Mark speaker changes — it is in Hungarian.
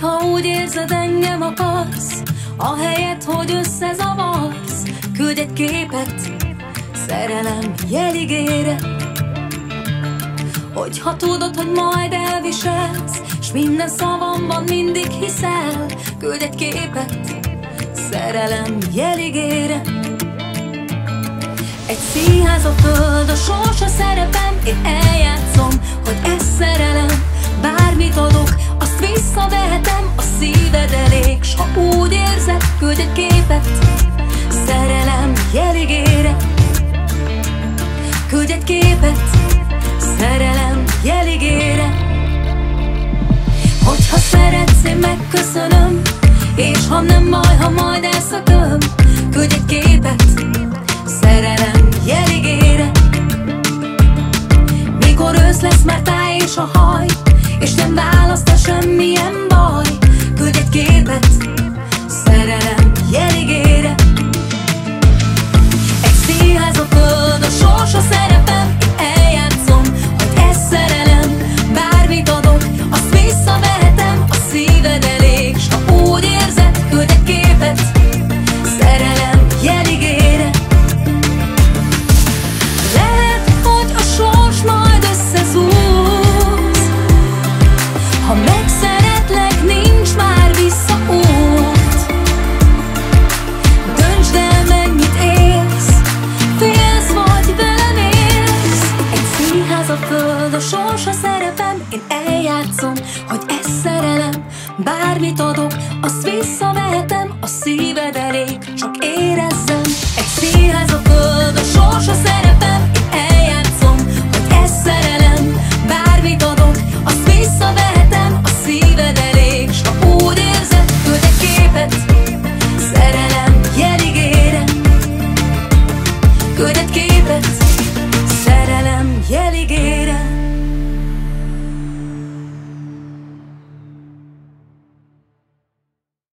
Speaker 1: Hogyha úgy érzed engem akarsz Ahelyett, hogy összezavarsz Küldj egy képet Szerelem jeligére. Hogyha tudod, hogy majd elviselsz S minden szavamban mindig hiszel Küldj egy képet Szerelem jeligére. Egy színház a föld, a sors a szerepem Képet Szerelem jeligére. Küldj egy képet Szerelem jeligére. Hogyha szeretsz, én megköszönöm És ha nem baj, ha majd elszököm Küldj egy képet Szerelem jeligére. Mikor ősz lesz már táj és a haj És nem választ a semmilyen baj Küldj egy képet a föld a sorsa szerepem Én eljátszom, hogy ez szerelem. Bármit adok, azt visszavehetem A szíved elég, csak érezzem. Egy színház a föld a sorsa szerepem Én eljátszom, hogy ez szerelem. Bármit adok, azt visszavehetem A szíved elég, s ha úgy érzed Küld egy képet, szerelem jeligére Küld egy képet, szerelem jeligére